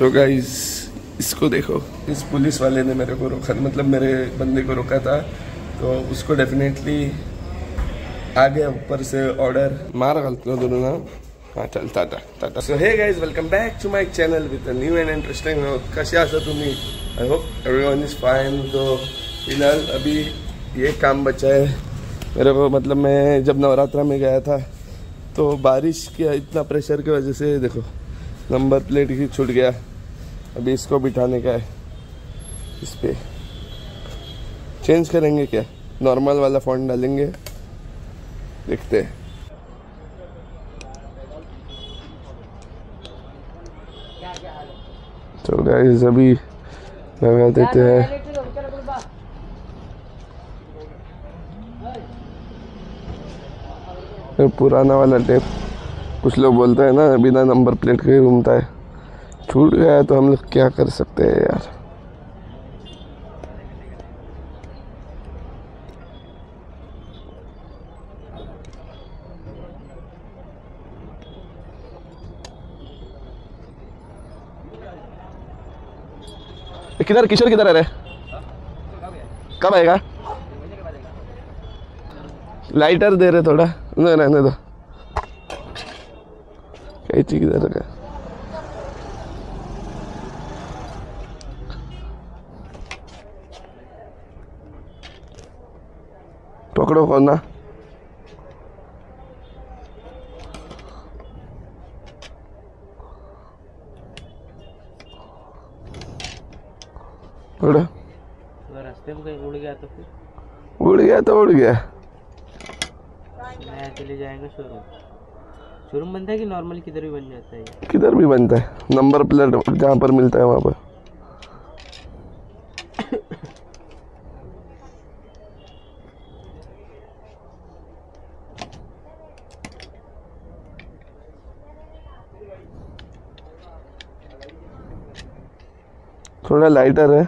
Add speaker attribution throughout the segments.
Speaker 1: So guys इसको देखो। इस पुलिस वाले ने मेरे को रोका मतलब मेरे बंदे को रोका था तो उसको डेफिनेटली आ गया ऊपर से ऑर्डर मार घालतो दोनों ना। हाँ चल tata tata. So hey guys welcome back to my channel with a new and interesting कसे आसा तुम्ही? I hope everyone is fine तो फ़िलहाल अभी ये काम बचा है। मेरे को मतलब मैं जब नवरात्रा में गया था तो बारिश के इतना प्रेशर की वजह से देखो नंबर प्लेट ही छूट गया। अभी इसको बिठाने का है। इस पर चेंज करेंगे क्या? नॉर्मल वाला फ़ोन डालेंगे। देखते हैं। तो गाइस अभी लगा देते हैं। पुराना वाला टेप कुछ लोग बोलते हैं ना, बिना नंबर प्लेट के घूमता है। छूट गया है तो हम लोग क्या कर सकते हैं यार? किधर, किशोर किधर है? रे कब आएगा? लाइटर दे रहे थोड़ा। नहीं रहने दो। कैची किधर का पकड़ो कौन ना पकड़ो
Speaker 2: रास्ते में कहीं उड़ गया तो फिर
Speaker 1: उड़ गया तो उड़ गया
Speaker 2: नया चले जाएँगे शोरूम शोरूम बनता है कि नॉर्मल किधर भी बन जाता है
Speaker 1: किधर भी बनता है नंबर प्लेट जहाँ पर मिलता है वहाँ पर थोड़ा लाइटर है।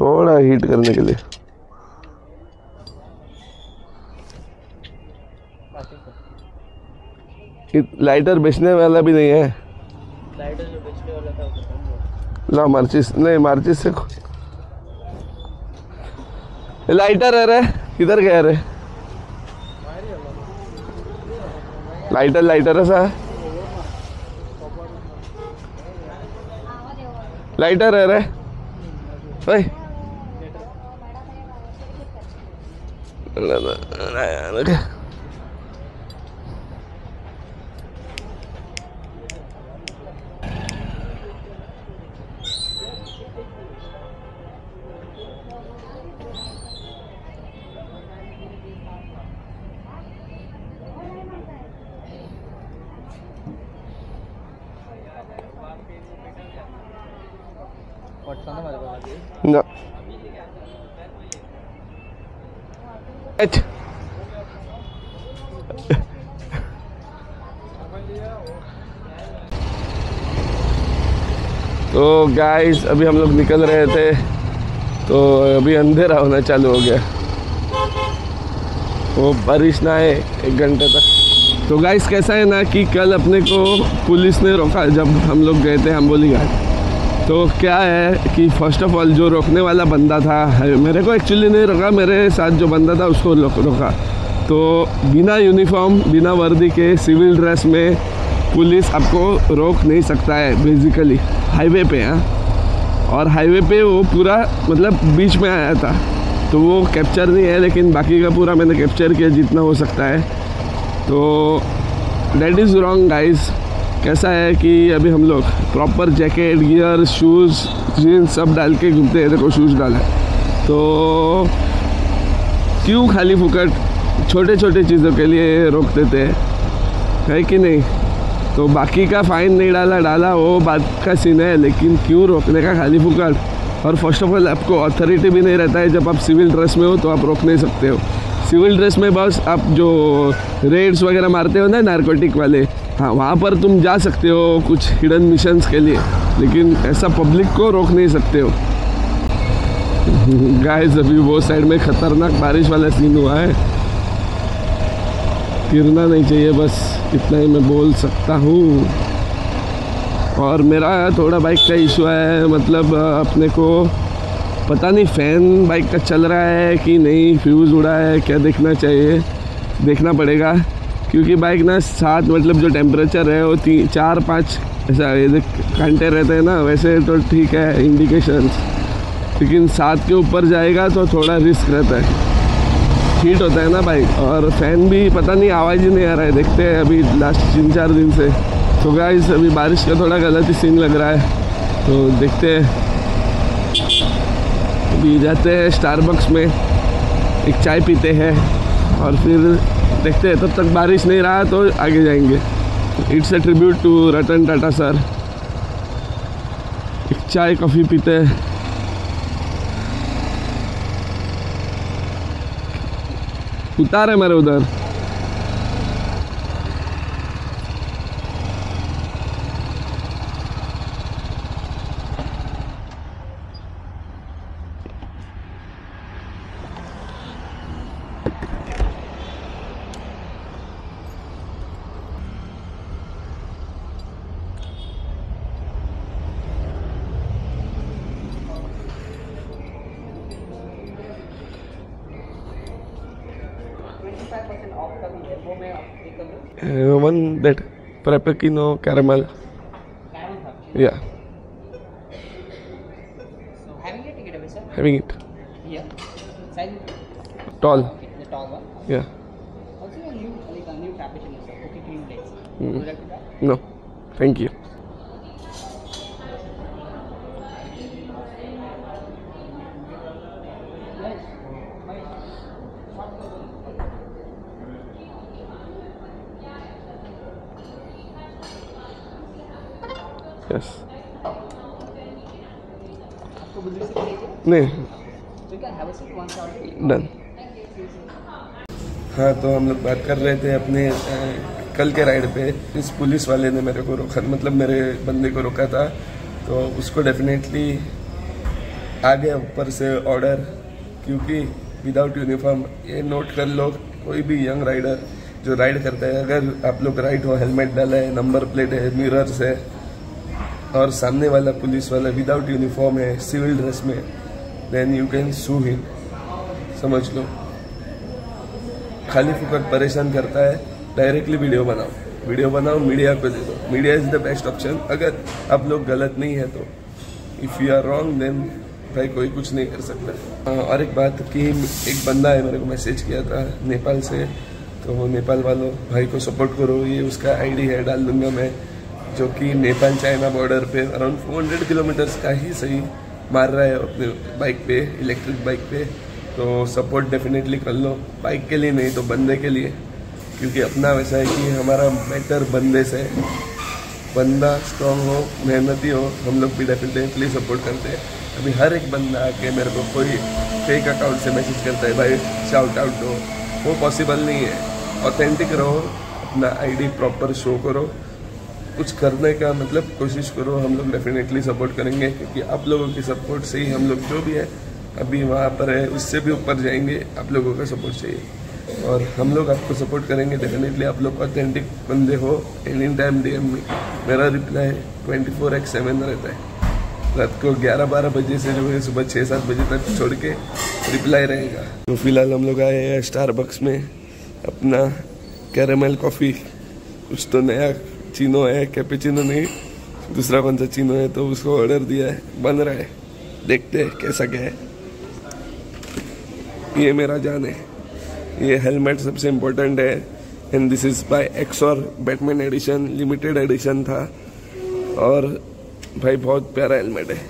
Speaker 1: थोड़ा हीट करने के लिए। लाइटर बेचने वाला भी नहीं है। ला, मार्चिस, नहीं, मार्चिस से लाइटर है रे, किधर गया रे? लाइटर लाइटर असा लाइटर है रे। No. Ett. तो गाइस अभी हम लोग निकल रहे थे तो अभी अंधेरा होना चालू हो गया वो बारिश ना है एक घंटे तक तो गाइस कैसा है ना कि कल अपने को पुलिस ने रोका जब हम लोग गए थे हम बोली घाट तो क्या है कि फ़र्स्ट ऑफ़ ऑल जो रोकने वाला बंदा था, मेरे को एक्चुअली नहीं रोका, मेरे साथ जो बंदा था, उसको रोका तो बिना यूनिफॉर्म बिना वर्दी के सिविल ड्रेस में, पुलिस आपको रोक नहीं सकता है बेसिकली हाईवे पे हाँ। और हाईवे पे वो पूरा मतलब बीच में आया था। तो वो कैप्चर नहीं है, लेकिन बाकी का पूरा मैंने कैप्चर किया, जितना हो सकता है। तो डेट इज़ रॉन्ग गाइस कैसा है कि अभी हम लोग proper jacket gear shoes jeans सब डाल के घूमते हैं। देखो शूज़ डाला। तो क्यों खाली फुकट? छोटे छोटे चीज़ों के लिए रोक देते हैं। है कि नहीं? तो बाकी का फाइन नहीं डाला डाला वो बात का सीन है, लेकिन क्यों रोकने का खाली फुकट? और फ़र्स्ट ऑफ़ ऑल आपको अथॉरिटी भी नहीं रहता है। जब आप सिविल ड्रेस में हो तो आप रोक नहीं सकते हो। सिविल ड्रेस में बस आप जो रेड्स वगैरह मारते हो ना नारकोटिक वाले हाँ वहाँ पर तुम जा सकते हो कुछ हिडन मिशंस के लिए, लेकिन ऐसा पब्लिक को रोक नहीं सकते हो। गाइस अभी वो साइड में खतरनाक बारिश वाला सीन हुआ है। गिरना नहीं चाहिए, बस इतना ही मैं बोल सकता हूँ। और मेरा थोड़ा बाइक का इशू है मतलब अपने को पता नहीं फ़ैन बाइक का चल रहा है कि नहीं फ्यूज़ उड़ा है, क्या देखना चाहिए? देखना पड़ेगा, क्योंकि बाइक ना सात मतलब जो टेम्परेचर है, वो तीन चार, पाँच, ऐसा घंटे रहते हैं ना, वैसे तो ठीक है इंडिकेशन लेकिन सात के ऊपर जाएगा तो थोड़ा रिस्क रहता है. हीट होता है ना बाइक और फ़ैन भी, पता नहीं, आवाज़ ही नहीं आ रहा है, देखते हैं अभी लास्ट तीन, चार दिन से. तो गाइस अभी बारिश का थोड़ा गलत ही सीन लग रहा है तो देखते हैं. अभी जाते हैं स्टारबक्स में, एक चाय पीते हैं और फिर देखते हैं, तब तक बारिश नहीं रहा तो आगे जाएँगे। It's a tribute to Ratan Tata sir एक चाय, कॉफ़ी पीते हैं। उतार मेरे उधर। One that Frappuccino caramel. Yeah,
Speaker 3: So having it, ticket away, sir.
Speaker 1: having it.
Speaker 3: Here. Size
Speaker 1: Tall.
Speaker 3: the tall one.
Speaker 1: Yeah.
Speaker 3: Also a new like a new cappuccino. Cookie cream plates.
Speaker 1: Mm.
Speaker 3: Would you like to try?
Speaker 1: No. Thank you.
Speaker 3: Yes. Nice.
Speaker 1: Yes.
Speaker 3: आपको बुद्धि से चाहिए
Speaker 1: नहीं
Speaker 3: तो you can have a seat once already.
Speaker 1: Done हाँ तो हम लोग बात कर रहे थे अपने कल के राइड पे। इस पुलिस वाले ने मेरे को रोका मतलब मेरे बंदे को रोका था। तो उसको डेफिनेटली आ गया ऊपर से ऑर्डर क्योंकि विदाउट यूनिफॉर्म ये नोट कर लो, कोई भी यंग राइडर जो राइड करता है, अगर आप लोग राइड हो हेलमेट डाला है नंबर प्लेट है मिरर्स है और सामने वाला पुलिस वाला विदाउट यूनिफॉर्म है सिविल ड्रेस में then you can sue him समझ लो। खाली फुकट परेशान करता है डायरेक्टली वीडियो बनाओ। वीडियो बनाओ मीडिया को दे दो। Media is the best option अगर आप लोग गलत नहीं है तो। If you are wrong then भाई कोई कुछ नहीं कर सकता। हाँ, और एक बात कि एक बंदा है मेरे को मैसेज किया था नेपाल से। तो नेपाल वालों भाई को सपोर्ट करो ये उसका आईडी है डाल दूँगा मैं। जो कि नेपाल चाइना बॉर्डर पे अराउंड 400 किलोमीटर्स का ही सही मार रहा है अपने बाइक पे इलेक्ट्रिक बाइक पे। तो सपोर्ट डेफिनेटली कर लो बाइक के लिए नहीं तो बंदे के लिए। क्योंकि अपना वैसा है कि हमारा मैटर बंदे से बंदा स्ट्रांग हो, मेहनती हो, हम लोग भी डेफिनेटली सपोर्ट करते हैं। अभी हर एक बंदा आके मेरे को कोई फेक अकाउंट से मैसेज करता है, भाई शाउट आउट दो। वो पॉसिबल नहीं है। ऑथेंटिक रहो, अपना आईडी प्रॉपर शो करो। कुछ करने का मतलब कोशिश करो, हम लोग डेफिनेटली सपोर्ट करेंगे, क्योंकि आप लोगों की सपोर्ट से ही हम लोग जो भी है, अभी वहाँ पर है, उससे भी ऊपर जाएँगे, आप लोगों का सपोर्ट चाहिए। और हम लोग आपको सपोर्ट करेंगे डेफिनेटली आप लोग ऑथेंटिक बंदे हो एनी टाइम डी में। मेरा reply twenty four x seven रहता है। रात को ग्यारह बारह बजे से जो है, सुबह छः सात बजे तक छोड़ के रिप्लाई रहेगा। तो फ़िलहाल हम लोग आए हैं स्टारबक्स में, अपना कैरेमल कॉफ़ी कुछ तो नया चीनो है कैपेचिनो नहीं। दूसरा कौन सा चीनो है तो उसको ऑर्डर दिया है। बन रहा है। देखते हैं कैसा क्या है। ये मेरा जान है। ये हेलमेट सबसे इम्पोर्टेंट है। एंड दिस इज़ बाय एक्सॉर बैटमैन एडिशन लिमिटेड एडिशन था। और भाई, बहुत प्यारा हेलमेट है।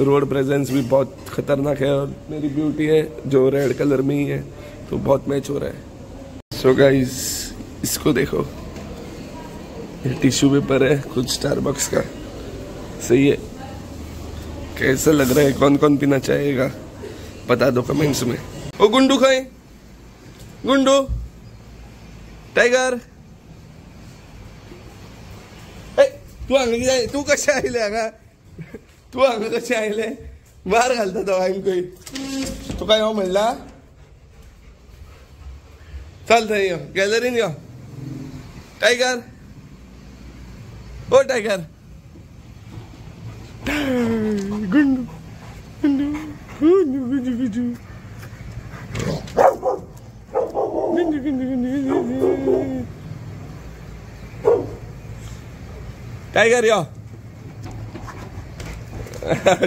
Speaker 1: रोड प्रेजेंस भी बहुत खतरनाक है और मेरी ब्यूटी है, जो रेड कलर में ही है तो बहुत मैच हो रहा है। सो so गाइस इसको देखो। ये टिश्यू पेपर है खुद स्टारबक्स का। सही है। कैसा लग रहा है? कौन कौन पीना चाहेगा? बता दो कमेंट्स में। ओ, गुंडू खाए। गुंडू। टाइगर तू हांगा कितें तू कशें आयले हांगा तू हांगा कशें आयले मार घालता तो आमकां तुका यो म्हणला चल यो गॅलरीन यो टायगर ओ टायगर गुंडू गुंडू गुंडू गुंडू गुंडू गुंडू गुंडू गुंडू गुंडू काय कर यो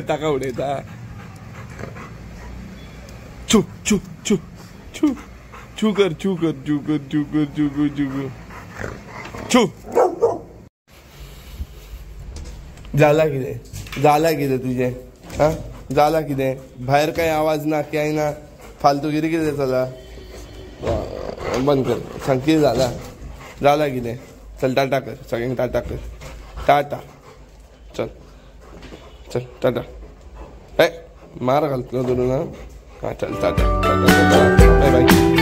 Speaker 1: ताका उडयता चू चू चू चू चू कर चू कर चू कर चू कर चू कर चू कर चू जाला कितें जाला कितें तुजें हा? जाला कितें भायर कांय आवाज ना काय ना फालतू कितें चला बंद कर सांग कितें जाला. जाला कितें चल टाटा कर सगळ्यांक टाटा कर. टाटा. चल चल टाटा. ए मार घालतलो धरून हा चल टाटा. Bye bye.